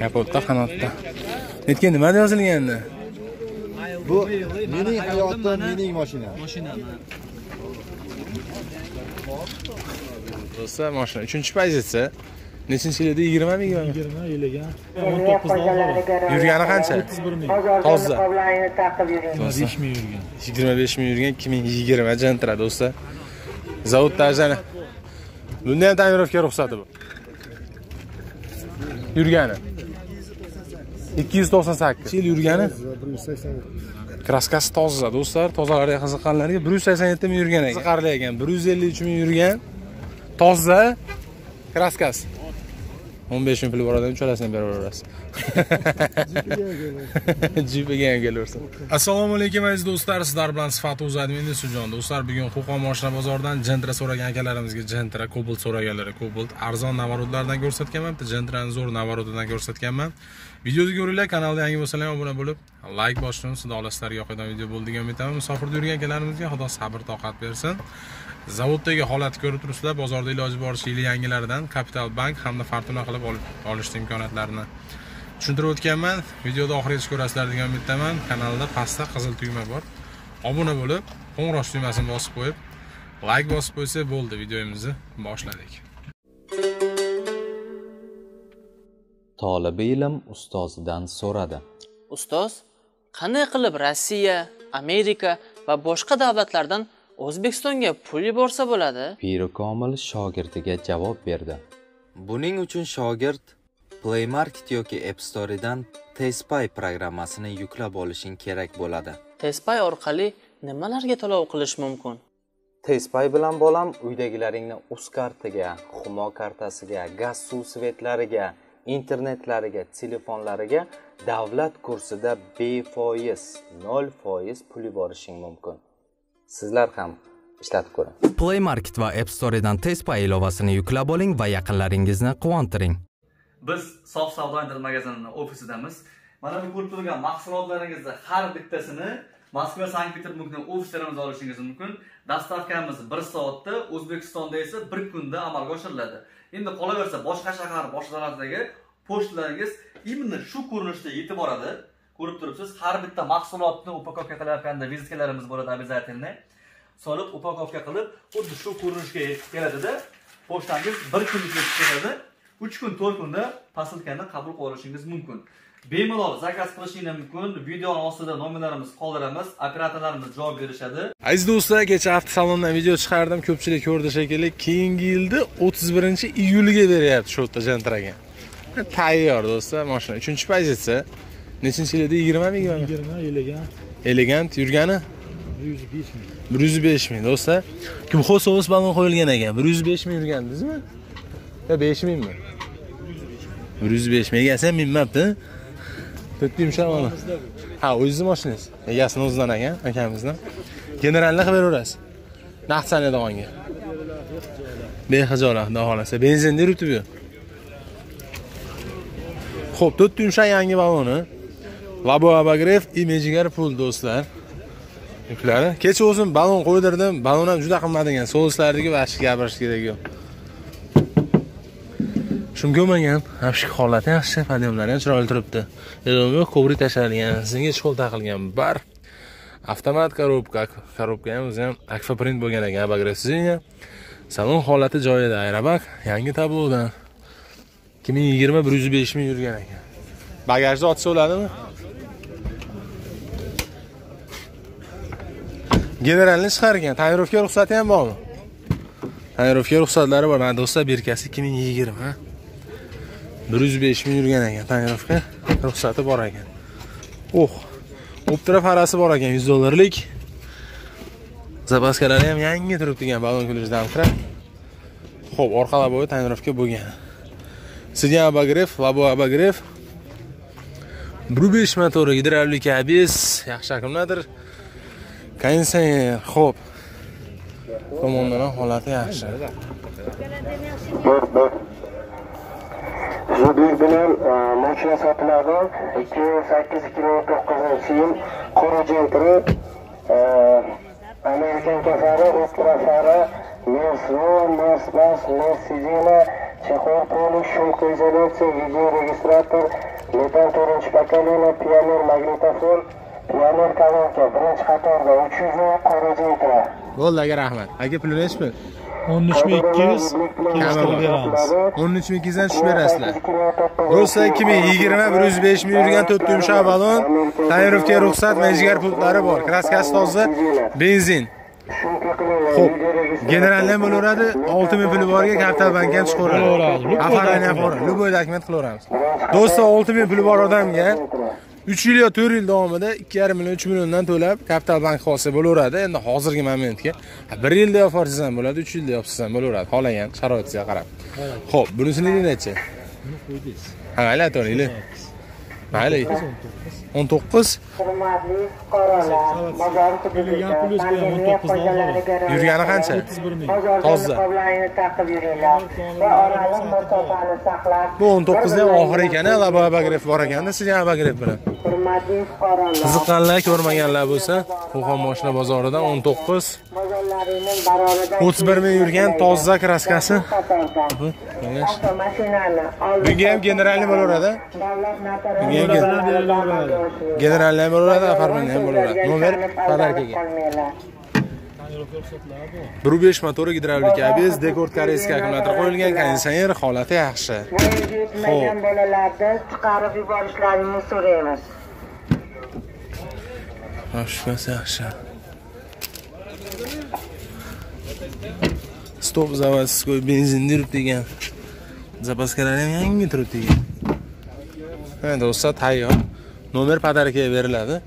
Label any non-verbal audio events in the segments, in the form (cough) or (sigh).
kapotda qanotda. Netga nimada yozilgandi Bu mening hayotim, mening mashinam. do'stlar mashina uchinchi pozitsiya nechinchi yil edi yigirmami yigirma yigirma yiliga. Milliy qo'shinlarga garovda yurgani qancha? O'ttiz bir ming. Toza. besh ming yurgan. Yigirma besh ming yurgan ikki ming yigirma jantra do'stlar zavod tajani bunda ham tonirovka ruxsati bu yurgani ikki yuz to'qson sakkiz yil yurgani kraskasi toza do'stlar. Tozalarga qiziqqanlarga bir yuz sakson yetti ming yurgan ekan. Qiziqarli ekan. bir yuz ellik uch ming yurgan. Toza kraskasi o'n besh ming pul bor odam uchalasini berib yuborasiz. Jipiga (laughs) ham kelaversin assalomu alaykum aziz do'stlar. Sizlar bilan sifat uzadi men Nisujon do'stlar bugun qo'qon moshina bozoridan jentra so'ragan akalarimizga jentra kobalt so'raganlar kobalt arzon navarodlardan ko'rsatganman. Bitta jentrani zo'r navarodidan ko'rsatganman videodagi o'rinlar kanalda yangi bo'lsalar obuna bo'lib layk bosishni xudo xohlasa yoqadigan video bo'ldi degan umiddaman. Musofirda yurgan akalarimizga xudo sabr toqat bersin. Zavoddagi holatni ko'rib turibsizlar bozorda iloji boricha yil yangilaridan kapital bank hamda fortuna qilib olib olishni imkoniyatlarini. Tushuntirib o'tganman videoda oxirigacha ko'rasizlar degan umiddaman. Kanalda pastda qizil tugma bor. Obuna bo'lib qo'ng'iroq tugmasini bosib qo'yib layk bosib qo'ysa bo'ldi videomizni boshladik. Tolibi ilm ustozidan so'radi. Ustoz, qanday qilib Rossiya, Amerika va boshqa davlatlardan O'zbekistonga pul yuborsa bo'ladi? Piri Komil shogirdiga javob berdi. Buning uchun shogird Play Market yoki App Store'dan Tespay programmasini yuklab olishing kerak bo'ladi. Tespay orqali nimalarga to'lov qilish mumkin? Tespay bilan bolam uydagilaringni uz kartiga, Humo kartasiga, gaz suv svetlariga, internetlariga, telefonlariga davlat kursida befoiz, 0% pul yuborishing mumkin. Sizlar ham ishlatib ko'ring. Play Market va App Store'dan Tespay ilovasini yuklab oling va yaqinlaringizni quvontiring. Biz Sof savdo internet magazinining ofisidamiz. Mana bu ko'rib turgan mahsulotlaringizni har bittasini Moskva, Sankt-Peterburgdan ofislarimizda olishingiz mumkin. Dastavkamiz 1 soatda, O'zbekistonda esa 1 kunda amalga oshiriladi. Endi qolaversa boshqa shahar, boshqa davlatdagi pochtalaringiz именно shu ko'rinishda yetib boradi. Ko'rib turibsiz, har bitta mahsulotni upakovka qilayotganda vizitkalarimiz bo'ladi обязательно. Solib upakovka qilib, xuddi shu ko'rinishga keladida, pochtangiz 1 kun ichida keladi 3 kun 4 kunda posilkani qabul qilib olishingiz mumkin. Bemalol zakaz qilishingiz mumkin. Videoning ostida nomerlarimiz qoldiramiz, operatorlarimiz javob berishadi. aziz do'stlar kecha avtosalondan video chiqardim. Ko'pchilik ko'rdi shekilli. Keyingi yilda 31 iyulga beryapti shu yerda jantraga tayyor do'stlar mashina. Uchinchi pozitsiya nechinchi yil edi yigirmami yigirma yigirma yiliga elegant. Yurgani? Yuz besh ming. Bir yuz besh ming do'stlar. Kumxo'z sovus balon qo'yilgan ekan. Bir yuz besh ming yurgandingizmi yo besh mingmi? Bir yuz besh ming. Egasi ham minmabdi to'rtta yumshoq ha o'zizni mashinangiz egasini o'zidan ekan akamizdan. Generalni qilib beraverasiz. Naqd sanaydiganga behijolat xudo xohlasa benzinda yuribdi bu. Ho'p to'rtta yumshoq yangi baloni labo abagrev mejigar pul do'stlar. Yuklari. Kecha o'zim balon qo'ydirdim. Balon ham juda qimmat ekan. Souslardagi vashki gapirish kerak yo'q shunga ko'magan apshik holati yaxshi podyomlari ham chiroyli turibdi. Yo'q kovrik tashlangan. Zinga chqol taqilgan. Bar. Avtomat korobka korobka ham o'zi ham akfaprint bo'lgan ekan abagresiniya salon holati joyida aerobag yangi tablodan ikki ming yigirma bir yuz besh ming yurgan ekan. Bagajni ochsa bo'ladimi generalni chiqargan. Tonirovka ruxsati ham bormi? Tonirovka ruxsatlari bor. Mana do'stlar birkasi ikki ming yigirma. Bir yuz besh ming yurgan ekan tonirovka ruxsati bor ekan. Oh optira farasi bor ekan yuz dollarlik. Zapaskalari ham yangi turibdi ekan balon kulish damkra ho'p orqa labovi tonirovka bo'lgan. Sidian abagrev labo abagrev. Bir besh motori gidravlika abs yaxshi akkumulyator konditsioner ho'p tomondan ham holati yaxshi. Zudlik bilan e, mashina sotiladi. 2008-2009 yil qora jentri e, Amerikan kasari, Ultra sari, Mers Low, Mers chexor Mers Sidina, chexon polish шумоизоляция видеорегистратор metan to'rtinchi pokoleniya pioner magnitofon pioner kolonka birinchi qatorda uch yuz ming qora jentra bo'ldi aka rahmat aka puli nechi o'n uch ming ikki yuz kelishtirib beramiz o'n uch ming ikki yuzdan tushib berasizlar do'stlar ikki ming yigirma bir yuz besh ming yurgan to'rt yumshoq balon tonirovka ruxsat mejigar pultlari bor kraskasi toza benzin Xo'p, generalni ham bo'laveradi, 6000 puli borga kapital bankka ham chiqaveradi. Afarani ham bor. Любой dokument qilaveramiz. Do'stlar, 6000 puli bor odamga 3 yil yo 4 yil davomida 2,5 million 3 milliondan to'lab kapital bank olsa bo'laveradi. Endi hozirgi momentga 1 yilda yoparsiz ham bo'ladi, 3 yilda yopsiz ham bo'laveradi. Xohlagan sharoitiga qarab. Xo'p, bunisini necha? Ha, mayli, aytavering. Mayli. 19 hurmatli fuqarolar bozor hududida pandemiya qoidalariga rioya Yurgani qancha? bozorda Toza. niqoblarni taqib yuringlar va oraliq masofani saqlab Bu 19 ham oxiri ekan, labo abagrev bor ekanda, siz ham abagrev bilan. hurmatli fuqarolar Qiziqqanlar, ko'rmaganlar bo'lsa, Qo'qon moshina bozoridan 19 bozorlaringning baroridan 31 ming yurgan toza kraskasi. Bunga ham generalni bo'laveradi. davlat Bunga gen- generalni ham bo'laveradi, afarmani ham bo'laveradi. Nomer podarkaga. 1.5 motori gidravlika ABS, dekord koreyskiy akkumulyator qo'yilgan, konditsioner holati yaxshi. voyaga yetmagan bolalarni chiqarib yuborishlaringni so'raymiz Shunisi yaxshi. Stop заводской benzinni yuribdi ekan. Zapaskalar ham yangi turibdi ekan. Do'stlar tayyor. Nomer podarkaga beriladi.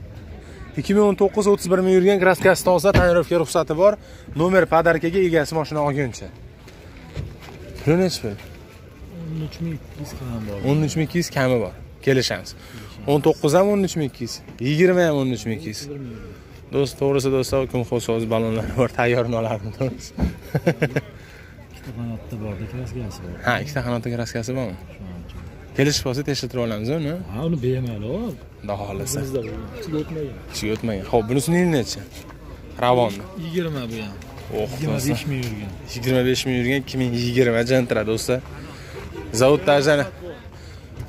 2019 31 ming yurgan kraskasi toza, tonirovka ruxsati bor. Nomer podarkaga egasi mashina olguncha. Puli nechi pul? o'n uch ming ikki yuz kam bor 13 ming 200 kami bor. Kelishamiz. 19 ham 13 ming 200, 20 ham 13 ming 200. Do'st, to'g'risi do'stlar, kolxoz ballonlari bor, tayyorini olardim, to'g'risi. (laughs) ikkita qanotda borda kraskasi bor ha, ikkita qanotli kraskasi bormi? Kelishib qolsa tekshirtirib olamiz uni. ha uni bemalol Xudo xohlasa. ichiga o'tmagan Ichiga o'tmagan. Xo'p, bunisining necha? Ravonni. yigirma bu ham Oh, yigirma besh ming yurgan 25 ming yurgan 2020 jantra do'stlar. Zavod tajani.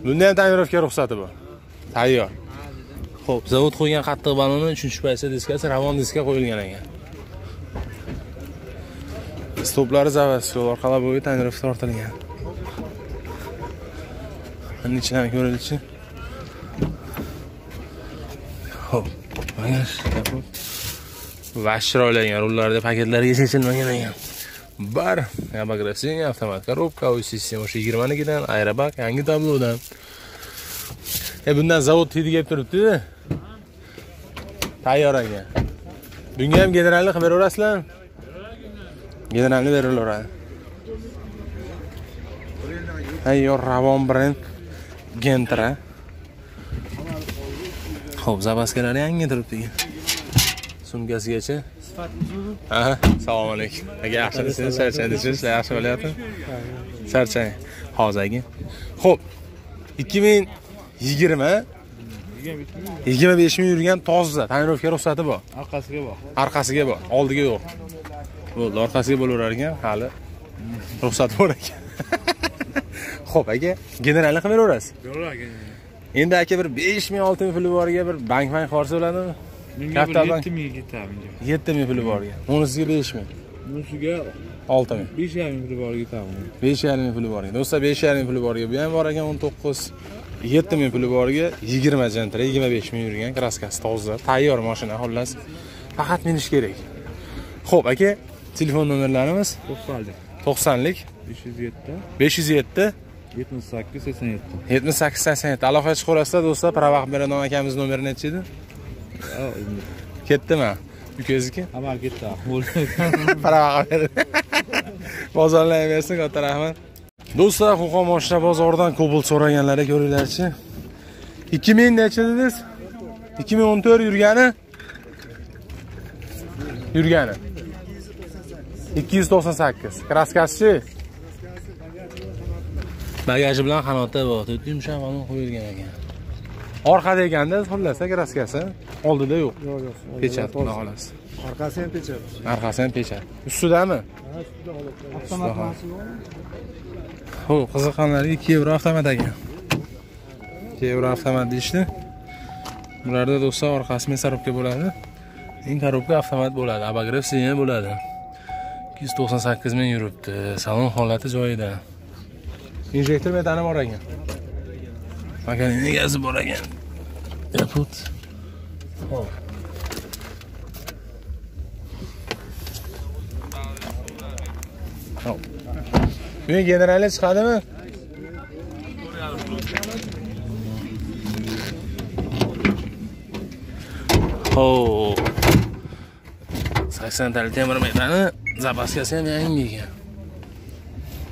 Bunda ham tonirovka ruxsati bor. Tayyor. Xo'p, zavod qo'ygan qattiq balonni 3-paysa diskasi Ravon diska qo'yilgan ekan. Stoplari zavodskiy orqali bo'yi tonirovka tortilgan. Mana ichidan ko'rilishi. Xo'p, mana shu Vashro olingan rullarda paketlarga chechilmagan ekan. Bar, abagression, avtomat korobka, uy sistema o'sha 20 nikidan, aerobag, yangi tablodan. E bundan zavod hidi kelib turibdi. Tayyor ekan. Bunga ham generalni qilib beraverasizlar? Generalni berilaveradi. Tayyor Ravon brend Gentra. Xo'p, zapaskalari yangi turibdi. Sumkasigacha. Aha, assalomu alaykum. Aka yaxshimisiz? Charchadingiz? Ishlar yaxshi bo'lyapti? Charchang. Hozir aka. Xo'p. 2020 25 ming yurgan toza, tonirovka ruxsati bor. orqasiga bor Orqasiga bor, oldiga yo'q. Bo'ldi, orqasiga bo'laverar ekan, hali ruxsati bor ekan. (laughs) Xo'p, aka, generalni qilib beraverasiz. Endi aka bir 5 ming 6 ming puli boriga bir bank bank xorsa bo'ladimi? menga bir yetti ming ketadi menga 7 ming puli boriga. Bunisiga 5 ming, bunisiga 6 ming. besh yarim ming puli bor ketadi 5,5 ming puli boriga. Do'stlar 5,5 ming puli boriga bu ham bor ekan 19. 7 ming puli boriga 20 jantra, 25 ming yurgan kraskasi toza, tayyor mashina xullas. Faqat minish kerak. Xo'p, aka, telefon nomerlarimiz to'qsonlik 90lik besh yuz yetti 507 yetmish sakkiz sakson yetti 78 87 aloqa chiqaverasizlar do'stlar. Pravaq Beradon akamiz nomeri nechi edi? Ketdimi? Ukangizniki? amal ketdi (laughs) berdi. Bozorlayversin, katta rahmat. Do'stlar, Qo'qon moshina bozoridan Cobalt so'raganlarga ko'ringlarchi. 2000 necha dedingiz? 2014 yurgani? Yurgani. 298. Kraskasi Bagaji bilan qanotda bor. To'rt yumshoq balon qo'yilgan ekan. orqada ekanda xullas kraskasi oldida yo'q. Yo'q yo'q pechat xudo xohlasa orqasi ham pechat. Orqasi ham pechat. Ustidami? Avtomat ho'p qiziqqanlarga yevro avtomat ekan yevro avtomat deyishdi. Bularda do'stlar orqasi мясорубка bo'ladi. Eng korobka avtomat bo'ladi. Ham bo'ladi. ikki yuz to'qson sakkiz ming yuribdi. Salon holati joyida injektor metani bor ekan makaning gazi bor ekan kaput Hop. Hop. bugun generali chiqadimi? Ho saksantali temir metani zapaskasi ham yangi ekan.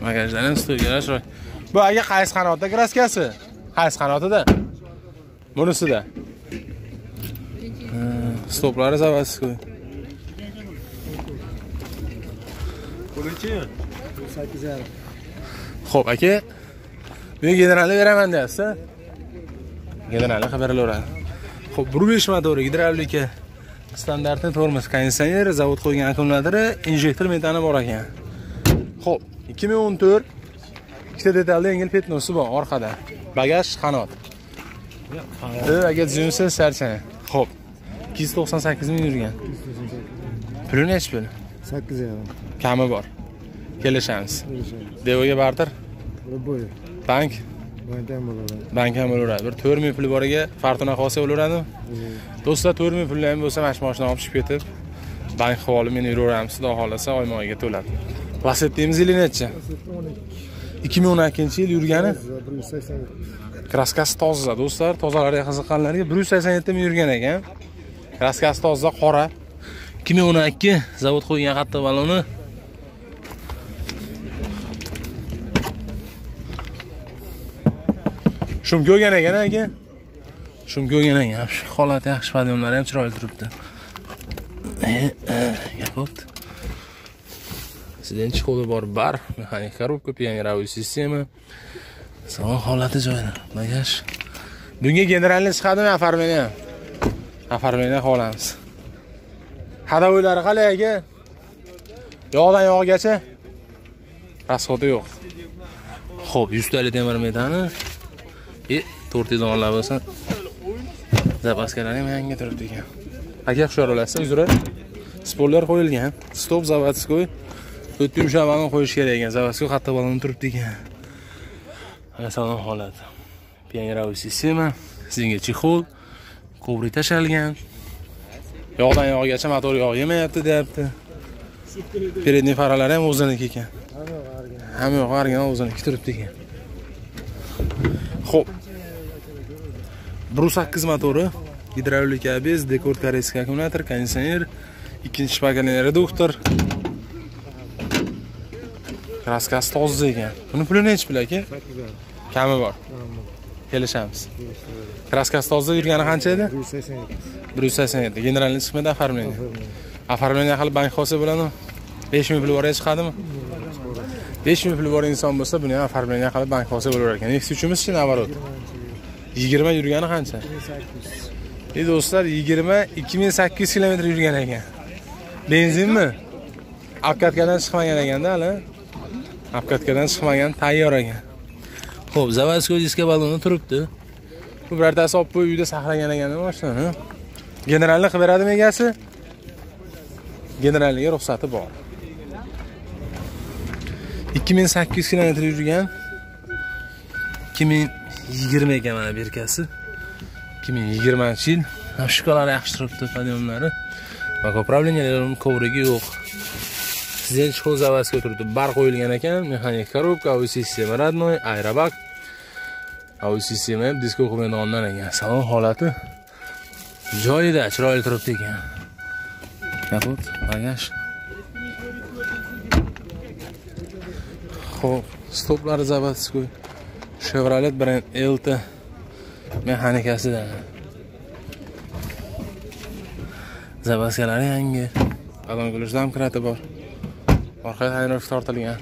Bagajdan ham stoygalar chiroyli bu aka qaysi qanotda kraskasi qaysi qanotida? Bunisida. Stoplari zapaskiy sakkiz yarim Xo'p, aka. Men generalni beraman deyapsiz Generalni xabar beraveradi. Xo'p, 1.5 motori, gidravlika, standartni tormoz, konditsioner, zavod qo'ygan akkumulyatori, injektor metani bor ekan. Xo'p, 2014 ikkita detalli yengil petnosi bor orqada. Bagaj qanot. Ee, aka Junse sarchang. Xo'p. 298 ming yurgan. Puli nechi pul? sakkiz yarim Kami bor. Kelishamiz. Devoga barter, bo'yi bank, bank ham bo'ladi bank ham bo'laveradi. Bir 4 ming puli bor ega Fortuna qolsa bo'laveradimi? Do'stlar 4 ming puli ham bo'lsa, mana mashina olib chiqib ketib, bank qilib olib men yuraveramiz, xudo xolasa oyma-oyga to'ladi. Lasettimiz yili necha? 2012 yil yurgani bir yuz sakson kraskasi toza, do'stlar. Tozalariga qiziqqanlarga 187 yettimi yurgan ekan. Kraskasi toza, qora. 2012 zavod qo'ygan qattiq baloni. Shum o'lgan ekan aka. Shum o'lgan ekan. Holati yaxshi, podiyomlari ham chiroyli turibdi. (coughs) Yapot. Incident chiquvdi bor bar, mexanik коробка, pioneroviy sistema. Salon holati joyida. Bagaj. Bunga generalni chiqadimi оформление? Оформление qilamiz. Hadovoylari qalay aka? Yog'dan yog'gacha? расходi yo'q. Xo'p, 100 temir metani. E, 400 dollar bo'lsa, zapaskalar ham yangi turibdi ekan. Aka hushyor bo'lasiz, uzra. Spoiler qo'yilgan. Stop заводской. To'rt yumshoq balon qo'yish kerak ekan. Заводской qattiq balon turibdi ekan. Mana salon holati. Pioneroviy sistema, sizga chexol, kovri tashalgan. Yog'dan yog'gacha motor yog' yemayapti, deyapti. Передний faralari ham o'ziniki ekan. Hamma yo'q, original o'ziniki turibdi ekan. Xo'p. 1.8 motori, gidravlika bez, dekor koreyskiy akkumulyator, konditsioner, ikkinchi shpagalin reduktor. Kraskasi toza ekan. Buni puli nechi pul aka? Kami bor. Kelishamiz. Kraskasi toza yurgani qancha edi? bir yuz sakson yetti 187. Generalni chiqmadi оформление. Оформление qilib bank qolsa bo'ladimi? 5000 pul boriga chiqadimi? 5000 pul bor inson bo'lsa, buni ham оформление qilib bank qolsa bo'lar ekan. Nexus-uchimiz-chi navarot. 20 yurgani qancha? Ey do'stlar, 20 2800 kilometr yurgan ekan. Benzinmi? Apkatkadan chiqmagan ekanda hali. Obkatkadan chiqmagan tayyor ekan. Xo'p, заводской diska baloni turibdi. Bu birortasi olib qo'yib uyda saqlagan ekan mashinani. Generalni qilib beradimi egasi? Generalniga ruxsati bor. 2800 kilometr yurgan. 2020 ekan mana berkasi. 2020 yil. Shkolari yaxshi turibdi, podiyomlari. Va управлениялар kovrigi yo'q. Sizden shkol заводской turibdi. Bar qo'yilgan ekan, mexanik коробка, aviy sistema родной, aerobak Aviy sistema ham disko qo'yilgandan ekan. Salon holati joyida, chiroyli turibdi ekan. Kapot, bagaj. Xo'p, stoplari заводской. Chevrolet brend Elta mexanikasida. Zabaskalari yangi. Balon gulush damkrati bor. خیلی هاینو افتار تا لیگه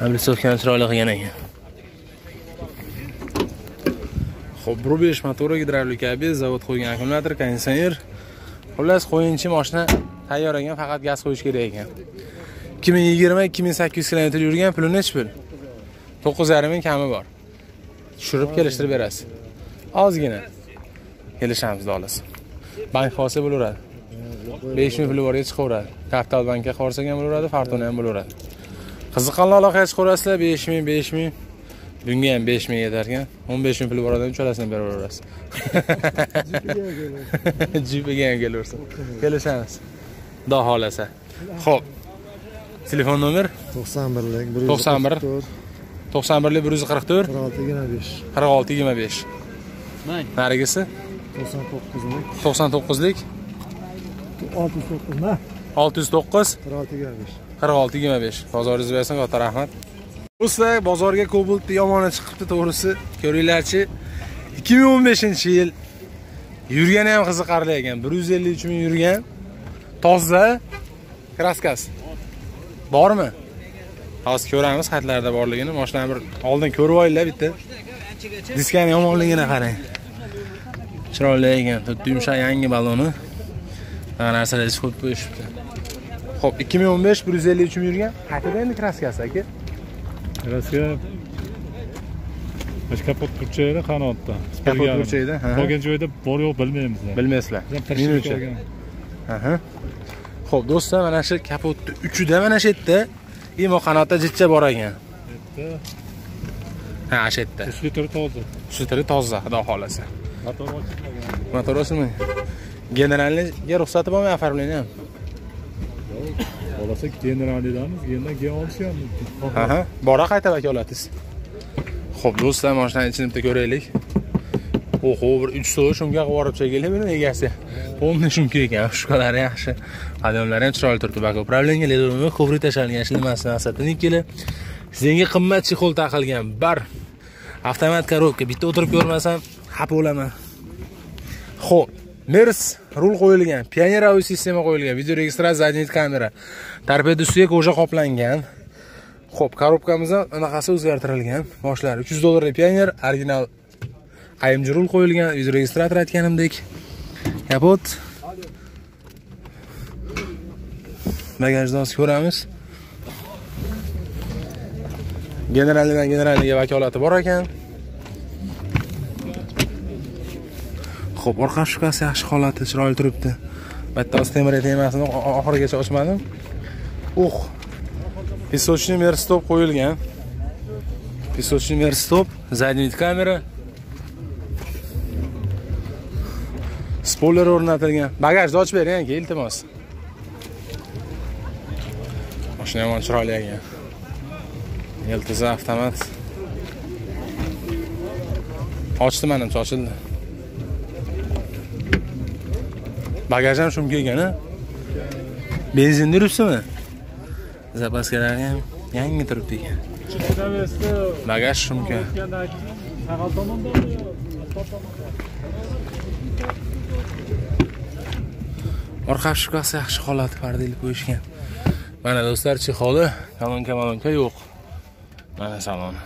هم بلی سوکی هم سرالا خیلی خب برو بیش مطور را که در اولی که بیز زود خوی گناکم نتر که انسانیر. خب لیست خوی این چی ماشنه؟ Ekan, faqat gaz qo'yish kerak ekan. 2020-2800 km yurgan, puli nechi pul? 9.5 ming kami bor. Tushirib kelishtirib berasiz. Ozgina. Kelishamiz dolasi. Bank xolsa bo'laveradi. 5000 puli borga chiqaveradi. Kapital bankka qorsak ham bo'laveradi, Fortuna ham bo'laveradi. Qiziqqanlar aloqaga chiqaverasizlar 5000, 5000. Bunga ham 5000 yetar ekan. 15000 puli bor odam uchalasini beraverasiz. (laughs) Jipiga ham kelaversin. Kelishamiz. Xudo xolasa. Xo'p. Telefon nomer 91lik 91. 91 144 125 46 25. Mang. Narigisi 99lik 99lik 609 na 609 125 46 25. Bozoringiz bersin, katta rahmat. Do'stlar, bozorga Cobalt yomoni chiqibdi, to'g'risi. Ko'ringlarchi. 2015-yil yurgani ham qiziqarli ekan. 153 ming yurgan. Toza kraskasi. Bormi? Hozir ko'ramiz xatlarda borligini. Mashinani bir oldin ko'rib olinglar bitta. Diskani yomonligini qarang. Chiroyli ekan. Xuddi yumshoq yangi baloni. Mana narsalar chiqib qo'yishibdi. Xo'p, 2015 153 ming yurgan. Qayerda endi kraskasi aka? Rossiya Mana kapot burchagida qanotda. Kapot burchagida, ha. Qolgan joyda bor yo'q bilmaymiz. Bilmaysizlar. Menimcha. Xo'p, do'stlar, mana shu kapotni uchida mana shu yerda imo qanotda jichcha bor ekan. Ha, shu yerda. Litr toza. Sutri toza, xudo xolasa. Motor ochilmagan. Motor o'smi? Generalniga ruxsati bormi оформление ham? Bo'lasa generalidamiz, gendan keyin olishi ham mumkin. Aha, bora qayta vakolatisiz. Xo'p, do'stlar, mashinani ichini bitta ko'raylik. Oho, bir 3 so'm shunga qilib borib chekildi egasi. полный shumka ekan, shukalari yaxshi. Xodimlari ham chiroyli turibdi. Bak, управление ледовыми ковры tashlangan, ishlamasi asatini ikkili. Senga qimmat chexol taqilgan. Bar. Avtomat korobka, bitta o'tirib ko'rmasam, xafa bo'laman. Xo'p, Mers rul qo'yilgan, Pioneer sistema qo'yilgan, video registratsiya, zadniy kamera. Torpeda ustiga koja qoplangan. Xo'p, korobkamiz ham anaqasi o'zgartirilgan. Boshlari 300 dollarli Pioneer original ayimchi rul qo'yilgan, yuz registrator aytganimdek. Kapot. Bagajni ko'ramiz. Generalidan generaliga vakolati bor ekan. Xo'p, orqa shukasi yaxshi holati, chiroyli turibdi. Bitta oz temir temasini oxirigacha ochmadim. Uh. Песочный мерстop qo'yilgan. Песочный мерстop, задний kamera. Spoiler o'rnatilgan. Bagajni ochib bering, aka, iltimos. Mashina yomon chiroyli ekan. Yiltizi avtomat. Ochdi menimcha, ochildi. Bagaj ham shunga ekan, a? Benzinni yuribsizmi? Zapaskalari ham yangi turibdi ekan. Bagaj shumka. Orqa shukasi yaxshi holati pardeli qo'yishgan. Mana do'stlar, chexoli, kolonka malonka yo'q. Mana salon.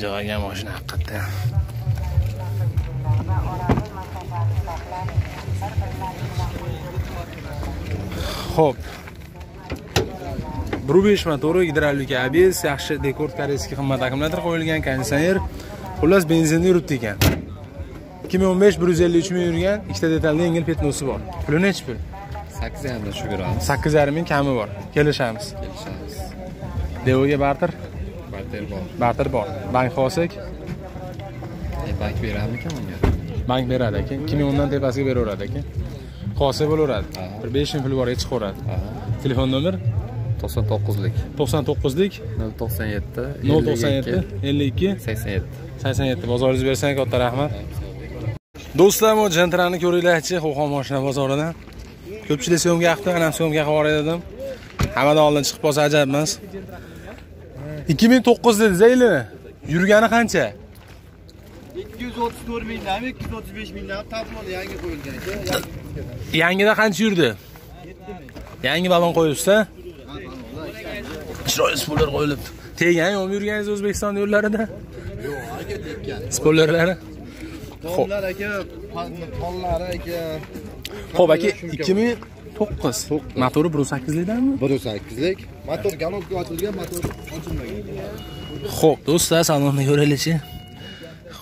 injig'agan mashina haqiqatdan. Xo'p. 1.5 motori gidravlika ABS, yaxshi dekor koreyskiy qimmat akkumulyator qo'yilgan, konditsioner. Xullas benzinda yuribdi ekan. 2015 153 ming yurgan, ikkita detalli yengil petnosi bor. Puli nechi pul? 8 yarimda shu ko'ramiz. 8,5 ming kami bor. Kelishamiz. Kelishamiz. Devoga barter, Barter bor. barter bor. Bank olsak, E, bank beradimikan unga? bank beradi aka. 2010 dan tepasiga beraveradi aka. Qolsa bo'laveradi. Bir 5 ming pul borga chiqaveradi. Telefon nomer 99lik 99lik 097 097 52 87. 87 bozoringiz bersang katta rahmat. Do'stlar, bu jentrani ko'ringlarchi, Qo'qon mashina bozoridan. Ko'pchilik syomga qilibdi, men ham syomga qilib yuboray dedim. Hammadan oldin chiqib qolsa ajab emas. 2009 dedi Zayli. Yurgani qancha? ikki yuz o'ttiz to'rt mingdan ikki yuz o'ttiz besh mingdan tabloni yangi qo'yilgan yangida qancha yurdi yangi balon qo'yibsiz chiroyli spoiler qo'yilibdi tegan yo'qmi yurganingiz o'zbekiston yo'llarida yo'q aka tekkan spoilerlari tomlar aka tonlari aka ho'p aka ikki ming to'qqiz motori bir yuz sakkizlikdanmi bir yuz sakkizlik motor galonka ochilgan motor ochilmagan Xo'p, do'stlar, salonni ko'raylikchi.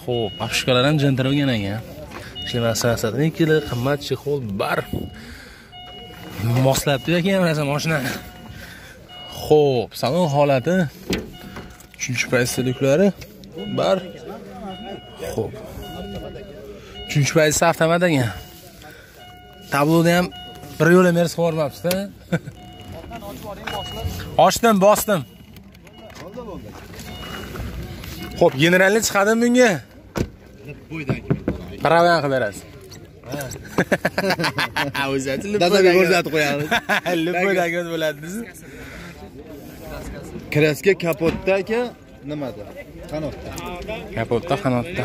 Xo'p, apshkalar ham jantar bo'lgan ekan. Ishlamasa, ikkili qimmat chexol bar. Moslabdi ekan narsa mashinani. Xo'p, salon holati. 3-payt siliklari bar. Xo'p. 3-payt avtomat ekan. Tabloda ham bir yo'l mers qo'yolmabsiz-da. (laughs) Ochdim, bosdim. Xo'p, generalni chiqadimi bunga? bo'ydan Paravan qilib berasiz. O'zi ko'rsatib qo'yamiz. (laughs) Lipoydagi bo'ladi kraska kapotda aka nimada qanotda Kapotda, qanotda.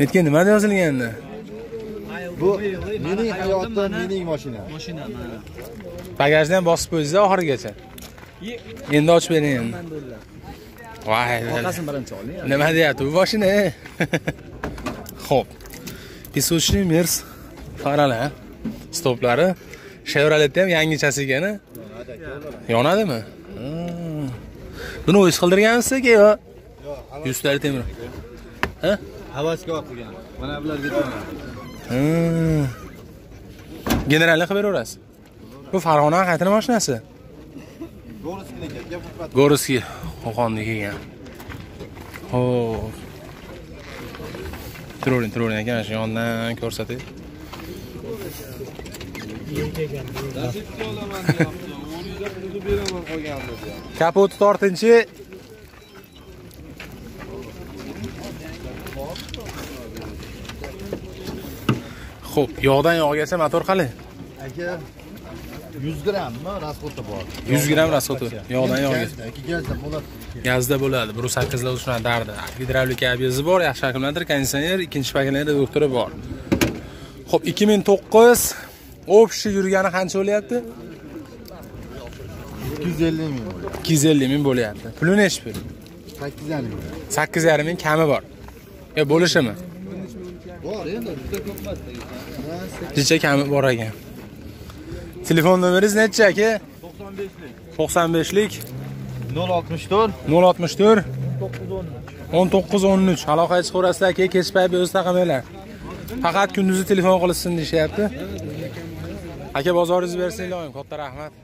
Netga nima yozilgan endi? bu mening hayotim mening mashinam Bagajni ham bosib qo'ysiz oxirigacha. Endi ochib bering endi. Voy. Orqasini birinchi oling. Nima deyapti bu mashina? (laughs) Xo'p. Pisuchli Mers farala. Stoplari Chevroletda ham yangichasi ekan. Yonadimi? Buni o'zingiz qildirganmisiz aka yo? Yo'q, yuzlari temir. Ha? havasga qo'ygan mana Hmm. Generalni qilib beraverasiz. Bu Farg'ona qaytari mashinasi. Goriski Qo'qondan kelgan. Xo'p. Turavering, turavering aka, mana shu yondan ko'rsatay. Kapoti tortinchi. Xo'p, yog'dan yog'gacha motor qalay? aka 100 grammmi расходda bor 100 gramm rasxoti yog'dan yog'gacha. gazda bo'ladi Gazda bo'ladi. 1.8 da shunaqa dardi. Gidravlika abyezi bor, yaxshi akkumulyator, konditsioner, ikkinchi pakalari doktori bor. Xo'p, 2009 общий yurgani qancha bo'lyapti? 250 ming 250 ming bo'lyapti. Puli nechi pul? 850 ming 8,5 ming kami bor. E bo'lishimi? bor endi juda ko'p emas Necha kami bor ekan. Telefon nomeringiz necha aka? 95lik 064 064 1913 aloqaga chiqaverasizlar aka kech payt o'zi taqamanglar faqat kunduzi telefon qilishsin deyishyapti aka bozoringizni bersin iloyim katta rahmat